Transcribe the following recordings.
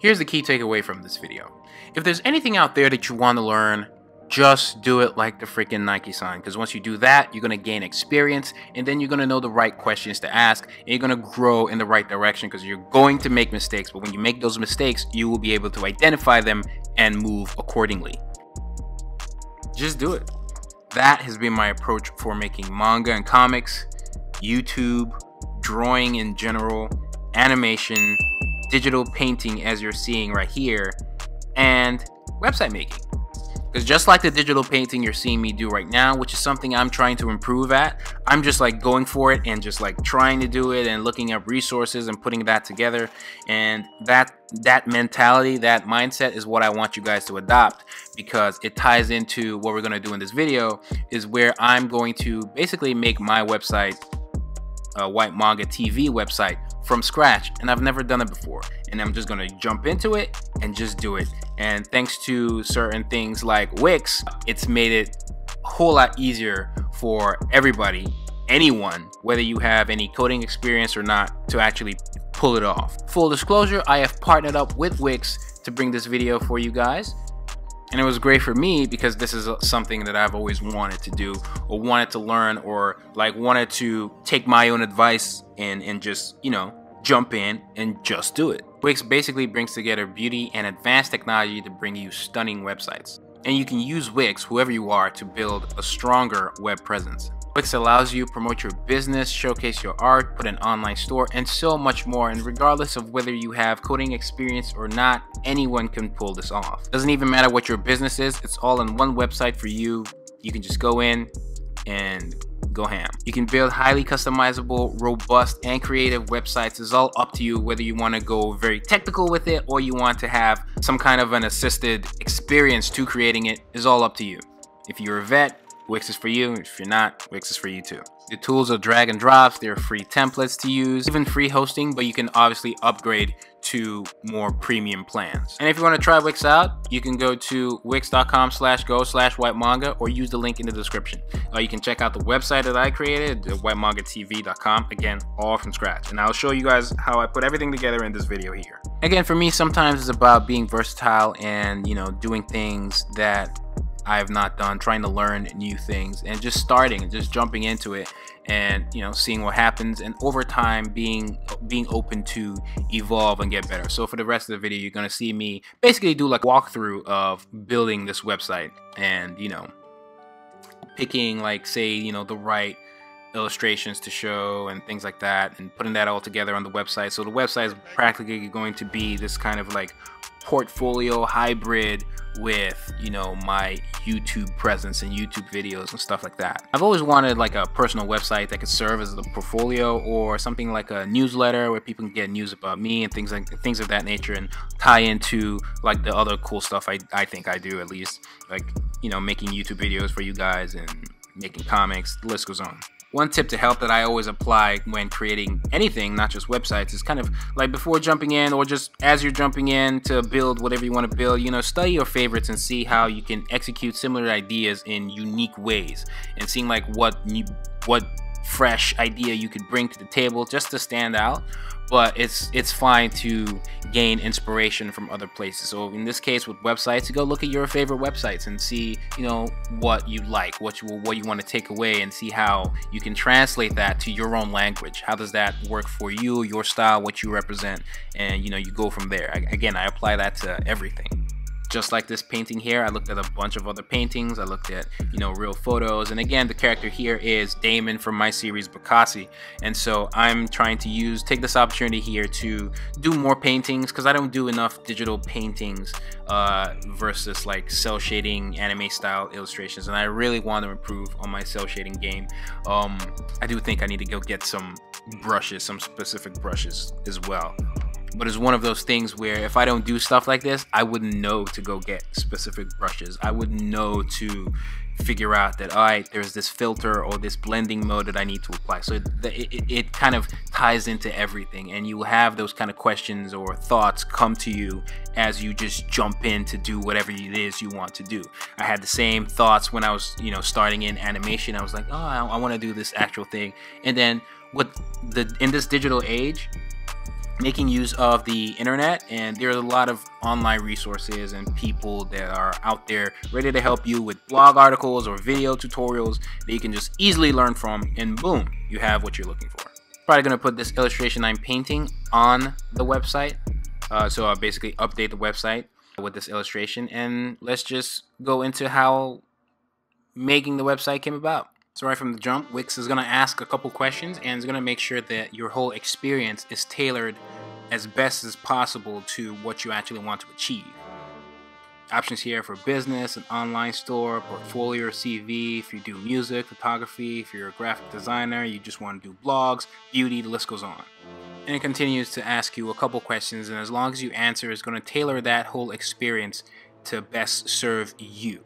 Here's the key takeaway from this video. If there's anything out there that you want to learn, just do it like the freaking Nike sign. Because once you do that, you're going to gain experience and then you're going to know the right questions to ask and you're going to grow in the right direction because you're going to make mistakes. But when you make those mistakes, you will be able to identify them and move accordingly. Just do it. That has been my approach for making manga and comics, YouTube, drawing in general, animation, digital painting as you're seeing right here, and website making. Because just like the digital painting you're seeing me do right now, which is something I'm trying to improve at, I'm just like going for it and just like trying to do it and looking up resources and putting that together. And that that mentality, that mindset is what I want you guys to adopt because it ties into what we're gonna do in this video is where I'm going to basically make my website, a Whyt Manga TV website from scratch and I've never done it before. And I'm just gonna jump into it and just do it. And thanks to certain things like Wix it's made it a whole lot easier for everybody anyone whether you have any coding experience or not to actually pull it off. Full disclosure I have partnered up with Wix to bring this video for you guys and it was great for me because this is something that I've always wanted to do or wanted to learn or like wanted to take my own advice and and just you know jump in and just do it. Wix basically brings together beauty and advanced technology to bring you stunning websites. And you can use Wix, whoever you are, to build a stronger web presence. Wix allows you to promote your business, showcase your art, put an online store, and so much more. And regardless of whether you have coding experience or not, anyone can pull this off. Doesn't even matter what your business is, it's all on one website for you. You can just go in and go ham. You can build highly customizable, robust, and creative websites. It's all up to you whether you want to go very technical with it or you want to have some kind of an assisted experience to creating it. Is all up to you. If you're a vet, Wix is for you. If you're not, Wix is for you too. The tools are drag and drops. They're free templates to use, even free hosting, but you can obviously upgrade to more premium plans. And if you want to try Wix out, you can go to wix.com slash go slash Whyt Manga or use the link in the description. Uh, you can check out the website that I created, whytmangatv.com, again, all from scratch. And I'll show you guys how I put everything together in this video here. Again, for me, sometimes it's about being versatile and, you know, doing things that I have not done, trying to learn new things and just starting just jumping into it and you know seeing what happens and over time being being open to evolve and get better. So for the rest of the video you're gonna see me basically do like walkthrough of building this website and you know picking like say you know the right illustrations to show and things like that and putting that all together on the website. So the website is practically going to be this kind of like portfolio hybrid with you know my YouTube presence and YouTube videos and stuff like that. I've always wanted like a personal website that could serve as a portfolio or something like a newsletter where people can get news about me and things like things of that nature and tie into like the other cool stuff I, I think I do at least like you know making YouTube videos for you guys and making comics the list goes on one tip to help that I always apply when creating anything, not just websites, is kind of like before jumping in or just as you're jumping in to build whatever you want to build, you know, study your favorites and see how you can execute similar ideas in unique ways and seeing like what what fresh idea you could bring to the table just to stand out but it's it's fine to gain inspiration from other places. So in this case with websites, you go look at your favorite websites and see, you know, what you like, what you what you want to take away and see how you can translate that to your own language. How does that work for you, your style, what you represent, and you know, you go from there. I, again, I apply that to everything just like this painting here, I looked at a bunch of other paintings. I looked at, you know, real photos. And again, the character here is Damon from my series Bacassi. And so I'm trying to use, take this opportunity here to do more paintings because I don't do enough digital paintings uh, versus like cel shading anime style illustrations. And I really want to improve on my cel shading game. Um, I do think I need to go get some brushes, some specific brushes as well but it's one of those things where if I don't do stuff like this, I wouldn't know to go get specific brushes. I wouldn't know to figure out that all right, there's this filter or this blending mode that I need to apply. So it, it, it kind of ties into everything, and you have those kind of questions or thoughts come to you as you just jump in to do whatever it is you want to do. I had the same thoughts when I was, you know, starting in animation. I was like, oh, I, I want to do this actual thing, and then what the in this digital age making use of the internet and there's a lot of online resources and people that are out there ready to help you with blog articles or video tutorials that you can just easily learn from and boom you have what you're looking for. Probably going to put this illustration i'm painting on the website uh, so i'll basically update the website with this illustration and let's just go into how making the website came about so right from the jump, Wix is going to ask a couple questions and is going to make sure that your whole experience is tailored as best as possible to what you actually want to achieve. Options here for business, an online store, portfolio, CV, if you do music, photography, if you're a graphic designer, you just want to do blogs, beauty, the list goes on. And it continues to ask you a couple questions, and as long as you answer, it's going to tailor that whole experience to best serve you.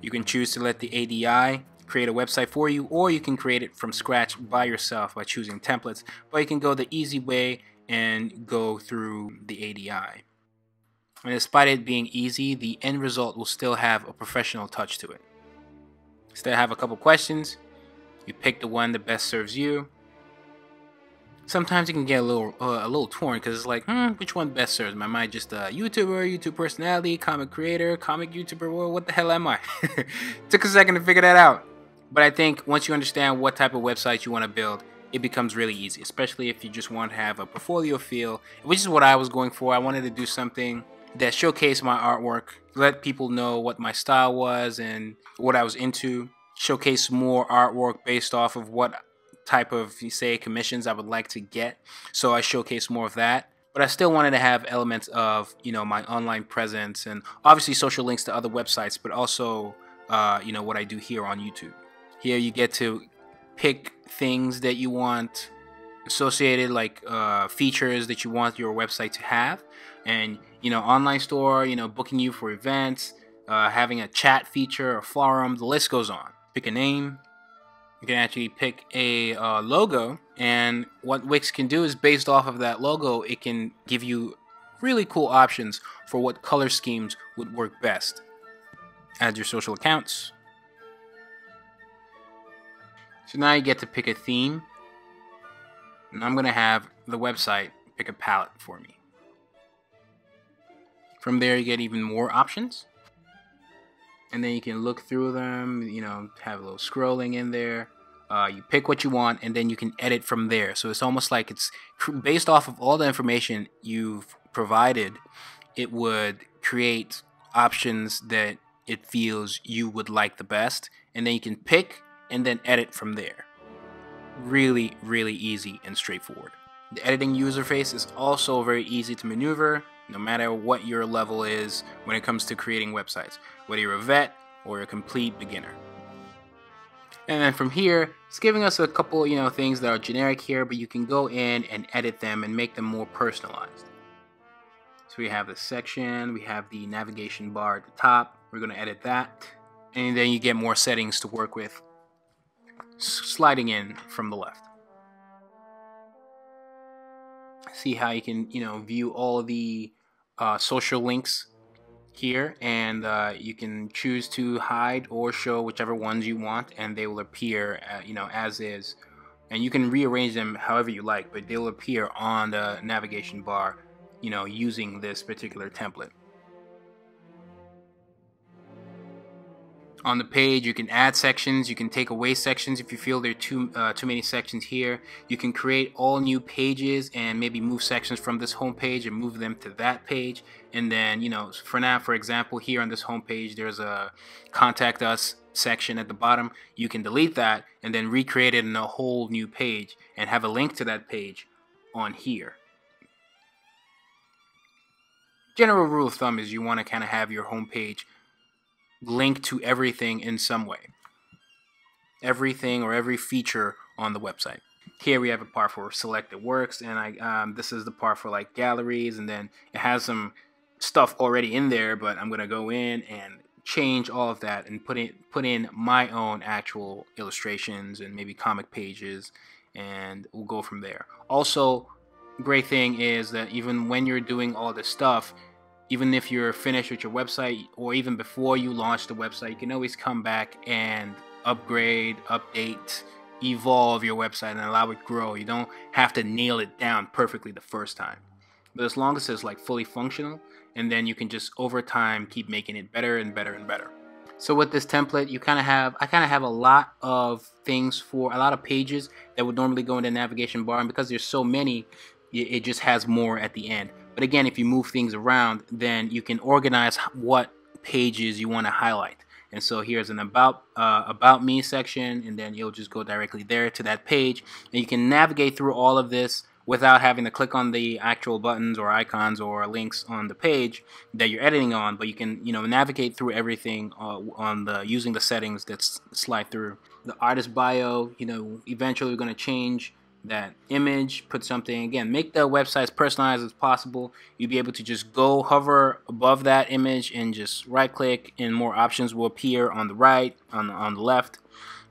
You can choose to let the ADI create a website for you, or you can create it from scratch by yourself by choosing templates. But you can go the easy way and go through the ADI. And despite it being easy, the end result will still have a professional touch to it. Still have a couple questions. You pick the one that best serves you. Sometimes you can get a little uh, a little torn because it's like, hmm, which one best serves? Am I just a YouTuber, YouTube personality, comic creator, comic YouTuber? Well, what the hell am I? Took a second to figure that out. But I think once you understand what type of website you want to build, it becomes really easy, especially if you just want to have a portfolio feel, which is what I was going for. I wanted to do something that showcased my artwork, let people know what my style was and what I was into, showcase more artwork based off of what type of, say, commissions I would like to get. So I showcase more of that. But I still wanted to have elements of, you know, my online presence and obviously social links to other websites, but also, uh, you know, what I do here on YouTube. Here you get to pick things that you want associated like uh, features that you want your website to have. And you know online store you know booking you for events uh, having a chat feature a forum the list goes on. Pick a name. You can actually pick a uh, logo. And what wix can do is based off of that logo it can give you really cool options for what color schemes would work best. Add your social accounts so now you get to pick a theme. And I'm going to have the website pick a palette for me. From there you get even more options. And then you can look through them, you know, have a little scrolling in there. Uh, you pick what you want and then you can edit from there. So it's almost like it's based off of all the information you've provided, it would create options that it feels you would like the best. And then you can pick and then edit from there. Really, really easy and straightforward. The editing user face is also very easy to maneuver no matter what your level is when it comes to creating websites, whether you're a vet or a complete beginner. And then from here, it's giving us a couple, you know, things that are generic here, but you can go in and edit them and make them more personalized. So we have the section, we have the navigation bar at the top. We're going to edit that. And then you get more settings to work with sliding in from the left. See how you can, you know, view all the uh, social links here and uh, you can choose to hide or show whichever ones you want and they will appear, uh, you know, as is. And you can rearrange them however you like, but they'll appear on the navigation bar, you know, using this particular template. On the page. You can add sections. You can take away sections if you feel there are too uh, too many sections here. You can create all new pages and maybe move sections from this home page and move them to that page. And then, you know, for now, for example, here on this home page, there's a contact us section at the bottom. You can delete that and then recreate it in a whole new page and have a link to that page on here. General rule of thumb is you want to kind of have your home page link to everything in some way. Everything or every feature on the website. Here we have a part for selected works, and I um, this is the part for like galleries, and then it has some stuff already in there, but I'm gonna go in and change all of that and put in put in my own actual illustrations and maybe comic pages, and we'll go from there. Also, great thing is that even when you're doing all this stuff, even if you're finished with your website or even before you launch the website, you can always come back and upgrade, update, evolve your website and allow it grow. You don't have to nail it down perfectly the first time. but as long as it's like fully functional, and then you can just over time keep making it better and better and better. So with this template, you kind of have, I kind of have a lot of things for, a lot of pages that would normally go in the navigation bar. And because there's so many, it just has more at the end. But again, if you move things around, then you can organize what pages you want to highlight. And so here's an about uh, about me section, and then you'll just go directly there to that page, and you can navigate through all of this without having to click on the actual buttons or icons or links on the page that you're editing on. But you can you know navigate through everything uh, on the using the settings that slide through the artist bio. You know, eventually we're going to change that image, put something again, make the website as personalized as possible. You'll be able to just go hover above that image and just right click and more options will appear on the right, on the, on the left,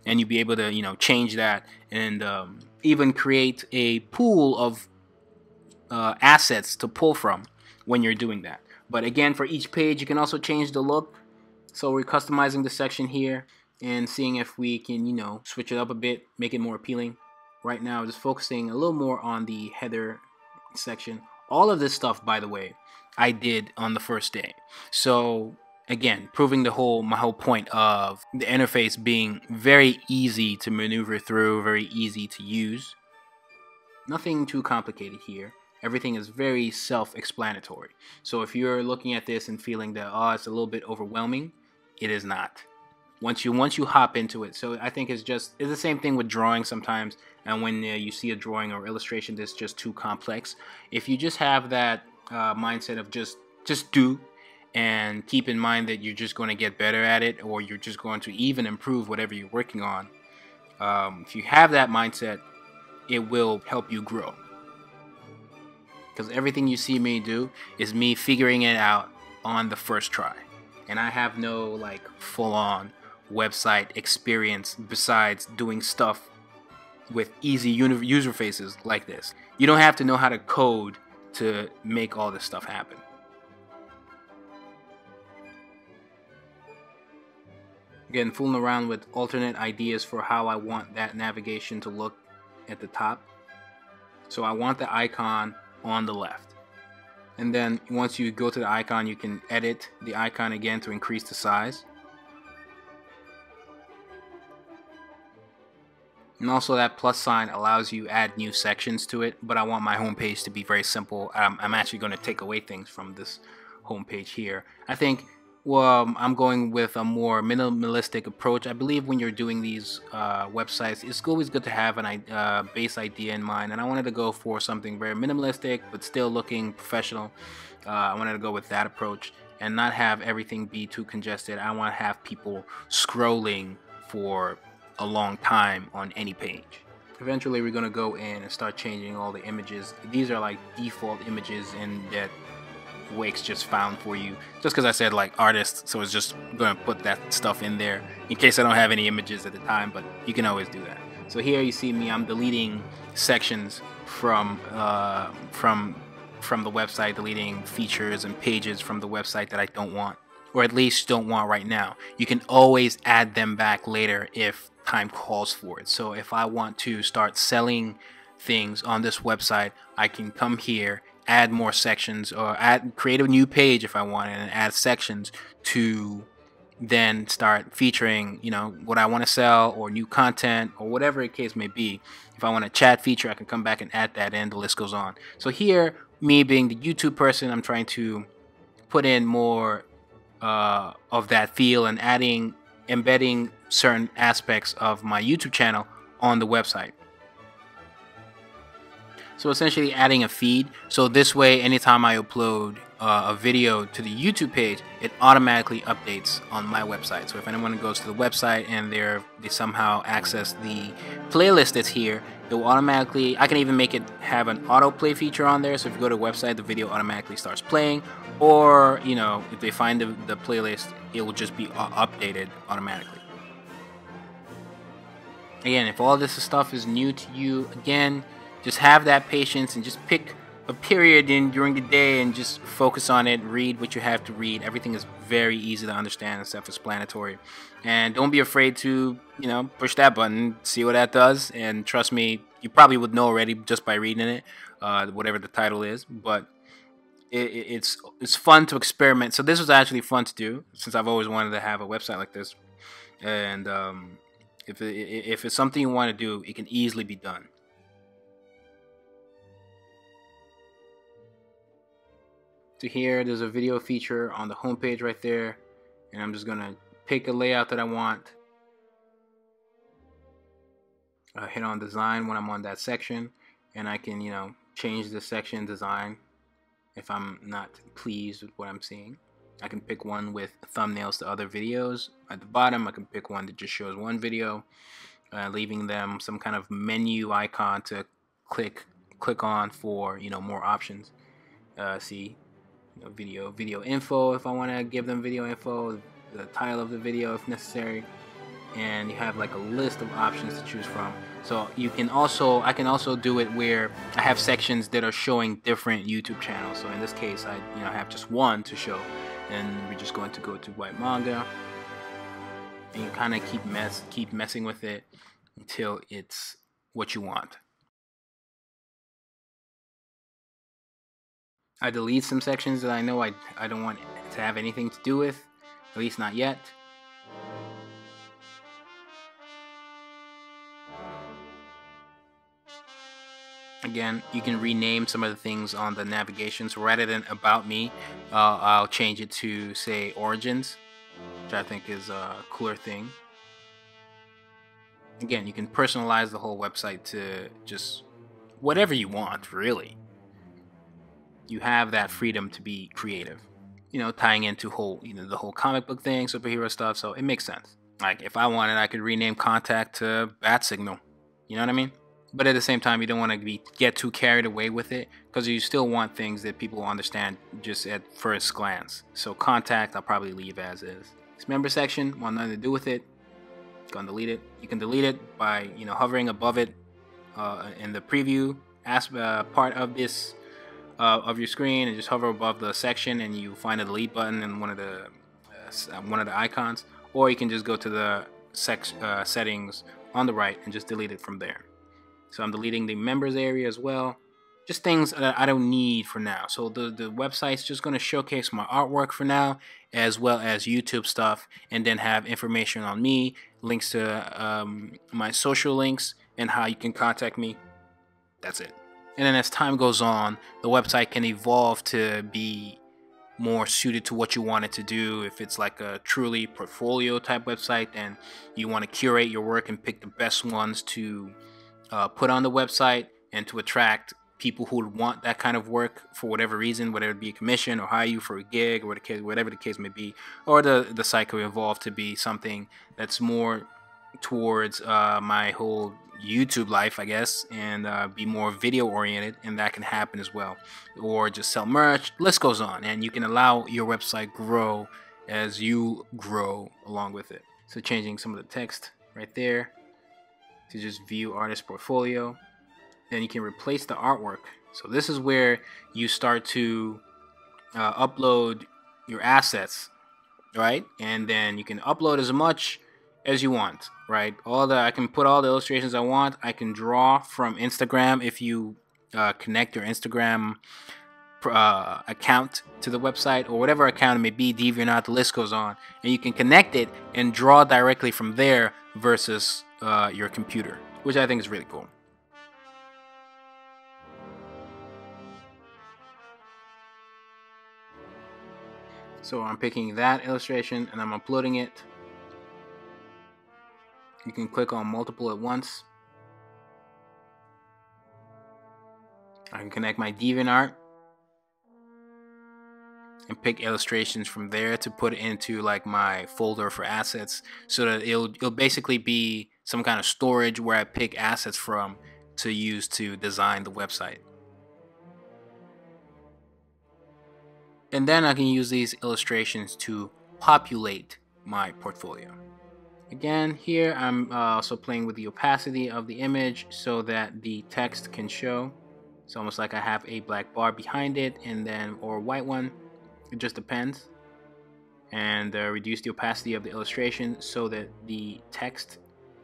and you'll be able to, you know, change that and um, even create a pool of uh, assets to pull from when you're doing that. But again, for each page, you can also change the look. So we're customizing the section here and seeing if we can, you know, switch it up a bit, make it more appealing right now, just focusing a little more on the header section. All of this stuff, by the way, I did on the first day. So again, proving the whole my whole point of the interface being very easy to maneuver through, very easy to use. Nothing too complicated here. Everything is very self-explanatory. So if you're looking at this and feeling that oh, it's a little bit overwhelming, it is not once you once you hop into it. So I think it's just it's the same thing with drawing sometimes. And when uh, you see a drawing or illustration that's just too complex, if you just have that uh, mindset of just just do and keep in mind that you're just going to get better at it or you're just going to even improve whatever you're working on. Um, if you have that mindset, it will help you grow. Because everything you see me do is me figuring it out on the first try. And I have no like full on website experience besides doing stuff with easy user faces like this. You don't have to know how to code to make all this stuff happen. Again, fooling around with alternate ideas for how I want that navigation to look at the top. So I want the icon on the left. And then once you go to the icon, you can edit the icon again to increase the size. And also that plus sign allows you add new sections to it, but I want my homepage to be very simple. Um, I'm actually going to take away things from this homepage here. I think well, um, I'm going with a more minimalistic approach. I believe when you're doing these uh, websites, it's always good to have an uh, base idea in mind, and I wanted to go for something very minimalistic, but still looking professional. Uh, I wanted to go with that approach and not have everything be too congested. I want to have people scrolling for a long time on any page. Eventually we're going to go in and start changing all the images. These are like default images in that Wix just found for you. Just because I said like artist, so it's just going to put that stuff in there in case I don't have any images at the time, but you can always do that. So here you see me, I'm deleting sections from uh, from from the website, deleting features and pages from the website that I don't want, or at least don't want right now. You can always add them back later if time calls for it. So if I want to start selling things on this website, I can come here, add more sections, or add create a new page if I want and add sections to then start featuring, you know, what I want to sell or new content or whatever the case may be. If I want a chat feature, I can come back and add that in. The list goes on. So here, me being the YouTube person, I'm trying to put in more uh, of that feel and adding embedding certain aspects of my YouTube channel on the website. So essentially adding a feed. So this way, anytime I upload uh, a video to the YouTube page, it automatically updates on my website. So if anyone goes to the website and they they somehow access the playlist that's here, it will automatically, I can even make it have an autoplay feature on there. So if you go to the website, the video automatically starts playing. Or, you know, if they find the, the playlist, it will just be uh, updated automatically. Again, if all this stuff is new to you, again, just have that patience and just pick a period in during the day and just focus on it. Read what you have to read. Everything is very easy to understand and self-explanatory. And don't be afraid to, you know, push that button, see what that does. And trust me, you probably would know already just by reading it, uh, whatever the title is. But it, it's it's fun to experiment. So this was actually fun to do since I've always wanted to have a website like this, and um, if it, if it's something you want to do, it can easily be done. To here, there's a video feature on the homepage right there, and I'm just gonna pick a layout that I want. Uh, hit on design when I'm on that section, and I can you know change the section design if I'm not pleased with what I'm seeing. I can pick one with thumbnails to other videos. At the bottom, I can pick one that just shows one video, uh, leaving them some kind of menu icon to click click on for you know more options. Uh, see, know, video video info if I want to give them video info, the title of the video if necessary, and you have like a list of options to choose from. So you can also, I can also do it where I have sections that are showing different YouTube channels. So in this case, I you know have just one to show, and we're just going to go to Whyt Manga, and you kind of keep mess keep messing with it until it's what you want. I delete some sections that I know I, I don't want to have anything to do with, at least not yet. Again, you can rename some of the things on the navigation. So rather than about me, uh, I'll change it to say origins, which I think is a cooler thing. Again, you can personalize the whole website to just whatever you want, really. You have that freedom to be creative. You know, tying into whole, you know, the whole comic book thing, superhero stuff. So it makes sense. Like if I wanted, I could rename contact to Bat Signal. You know what I mean? but at the same time you don't want to be get too carried away with it because you still want things that people understand just at first glance so contact i'll probably leave as is this member section want nothing to do with it go and delete it you can delete it by you know hovering above it uh, in the preview as, uh, part of this uh, of your screen and just hover above the section and you find a delete button in one of the uh, one of the icons or you can just go to the sex, uh, settings on the right and just delete it from there so I'm deleting the members area as well. Just things that I don't need for now. So the, the website's just going to showcase my artwork for now, as well as YouTube stuff, and then have information on me, links to um, my social links, and how you can contact me. That's it. And then as time goes on, the website can evolve to be more suited to what you want it to do. If it's like a truly portfolio type website, then you want to curate your work and pick the best ones to uh, put on the website and to attract people who would want that kind of work for whatever reason, whether it be a commission or hire you for a gig or whatever the case may be, or the, the site could evolve to be something that's more towards uh, my whole YouTube life, I guess, and uh, be more video oriented, and that can happen as well. Or just sell merch, list goes on, and you can allow your website grow as you grow along with it. So changing some of the text right there to just view artist portfolio. Then you can replace the artwork. So this is where you start to uh, upload your assets, right? And then you can upload as much as you want, right? All the I can put all the illustrations I want. I can draw from Instagram if you uh, connect your Instagram uh, account to the website or whatever account it may be, DeviantArt, the list goes on, and you can connect it and draw directly from there versus uh, your computer, which I think is really cool. So I'm picking that illustration and I'm uploading it. You can click on multiple at once. I can connect my DeviantArt and pick illustrations from there to put into like my folder for assets so that it'll it'll basically be some kind of storage where I pick assets from to use to design the website. And then I can use these illustrations to populate my portfolio. Again, here I'm uh, also playing with the opacity of the image so that the text can show. It's almost like I have a black bar behind it and then or a white one it just depends. And uh, reduce the opacity of the illustration so that the text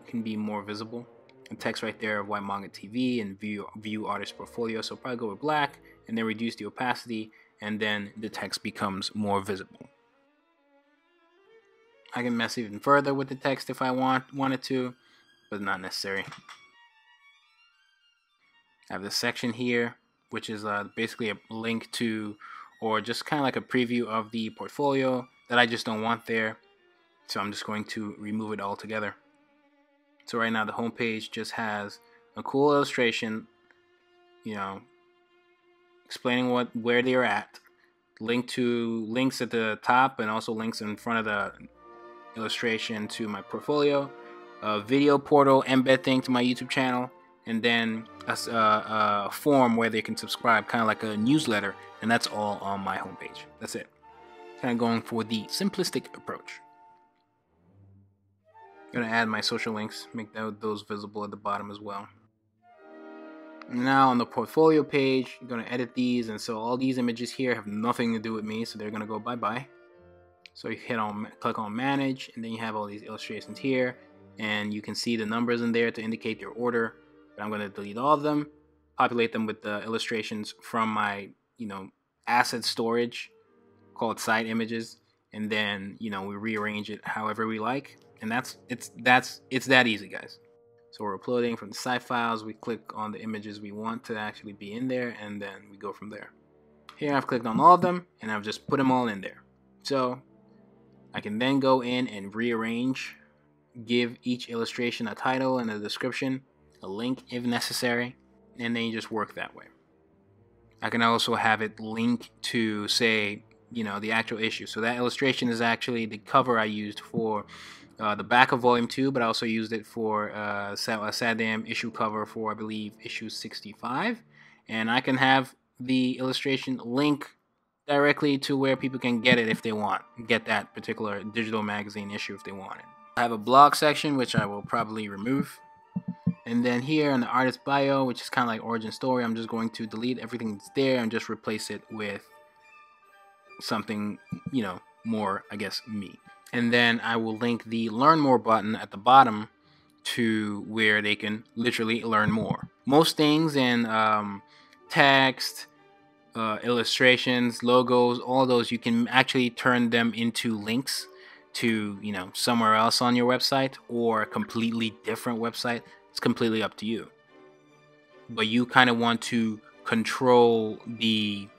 can be more visible. And text right there of Whyt Manga TV and view, view artist portfolio. So probably go with black and then reduce the opacity and then the text becomes more visible. I can mess even further with the text if I want wanted to, but not necessary. I have this section here, which is uh, basically a link to, or just kind of like a preview of the portfolio that I just don't want there. So I'm just going to remove it altogether. So right now the home page just has a cool illustration, you know, explaining what where they're at, link to links at the top and also links in front of the illustration to my portfolio, a video portal embed thing to my YouTube channel, and then a, a, uh, a form where they can subscribe, kind of like a newsletter, and that's all on my homepage. That's it. Kind of going for the simplistic approach. Gonna add my social links, make those visible at the bottom as well. Now on the portfolio page, I'm gonna edit these, and so all these images here have nothing to do with me, so they're gonna go bye-bye. So you hit on, click on manage, and then you have all these illustrations here, and you can see the numbers in there to indicate your order. But I'm gonna delete all of them, populate them with the illustrations from my, you know, asset storage called site images, and then you know we rearrange it however we like, and that's it's that's it's that easy, guys. So we're uploading from the site files. We click on the images we want to actually be in there, and then we go from there. Here I've clicked on all of them, and I've just put them all in there. So I can then go in and rearrange, give each illustration a title and a description, a link if necessary, and then you just work that way. I can also have it link to, say, you know, the actual issue. So that illustration is actually the cover I used for uh, the back of Volume 2, but I also used it for uh, a SatAM issue cover for, I believe, issue 65. And I can have the illustration link directly to where people can get it if they want, get that particular digital magazine issue if they want it. I have a blog section, which I will probably remove. And then here in the artist bio, which is kind of like origin story, I'm just going to delete everything that's there and just replace it with something, you know, more, I guess, me and then I will link the learn more button at the bottom to where they can literally learn more. Most things in um, text, uh, illustrations, logos, all those, you can actually turn them into links to, you know, somewhere else on your website or a completely different website. It's completely up to you. But you kind of want to control the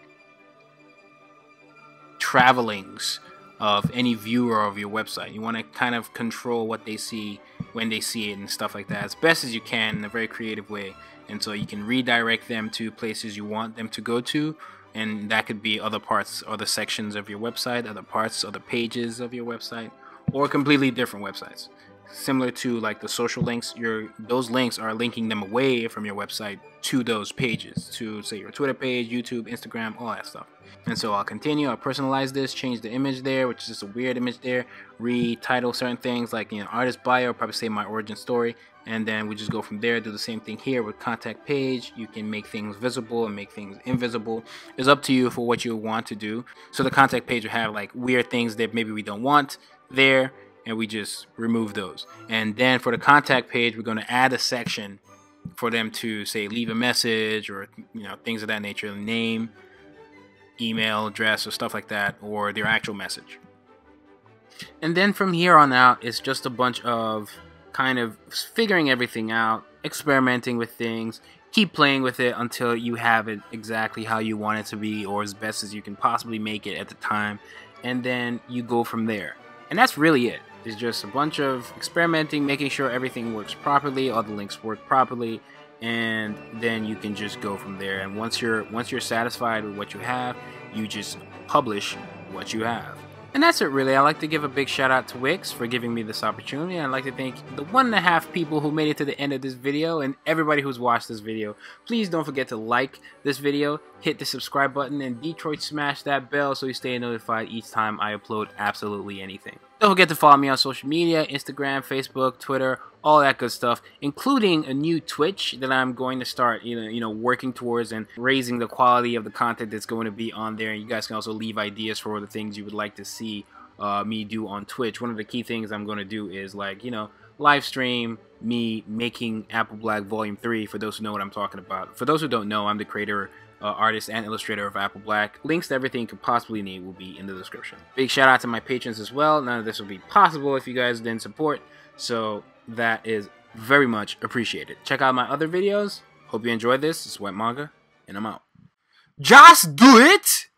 travelings of any viewer of your website. You want to kind of control what they see when they see it and stuff like that as best as you can in a very creative way. And so you can redirect them to places you want them to go to. And that could be other parts, other sections of your website, other parts, other pages of your website, or completely different websites. Similar to like the social links, your those links are linking them away from your website to those pages, to say your Twitter page, YouTube, Instagram, all that stuff. And so I'll continue, I'll personalize this, change the image there, which is just a weird image there, retitle certain things like, you know, artist bio, probably say my origin story, and then we just go from there, do the same thing here with contact page. You can make things visible and make things invisible. It's up to you for what you want to do. So the contact page will have like weird things that maybe we don't want there, and we just remove those. And then for the contact page, we're going to add a section for them to say leave a message or you know things of that nature, name, email address or stuff like that, or their actual message. And then from here on out, it's just a bunch of kind of figuring everything out, experimenting with things, keep playing with it until you have it exactly how you want it to be or as best as you can possibly make it at the time, and then you go from there. And that's really it. It's just a bunch of experimenting, making sure everything works properly, all the links work properly, and then you can just go from there. And once you're once you're satisfied with what you have you just publish what you have and that's it really. I'd like to give a big shout out to Wix for giving me this opportunity. I'd like to thank the one and a half people who made it to the end of this video and everybody who's watched this video. Please don't forget to like this video, hit the subscribe button, and Detroit smash that bell so you stay notified each time I upload absolutely anything. Don't forget to follow me on social media, Instagram, Facebook, Twitter, all that good stuff, including a new Twitch that I'm going to start, you know, you know, working towards and raising the quality of the content that's going to be on there. And you guys can also leave ideas for the things you would like to see uh, me do on Twitch. One of the key things I'm going to do is like, you know, live stream me making Apple Black Volume 3 for those who know what I'm talking about. For those who don't know, I'm the creator uh, artist and illustrator of Apple Black. Links to everything you could possibly need will be in the description. Big shout out to my patrons as well. None of this would be possible if you guys didn't support, so that is very much appreciated. Check out my other videos. Hope you enjoyed this. It's Whyt Manga, and I'm out. Just do it!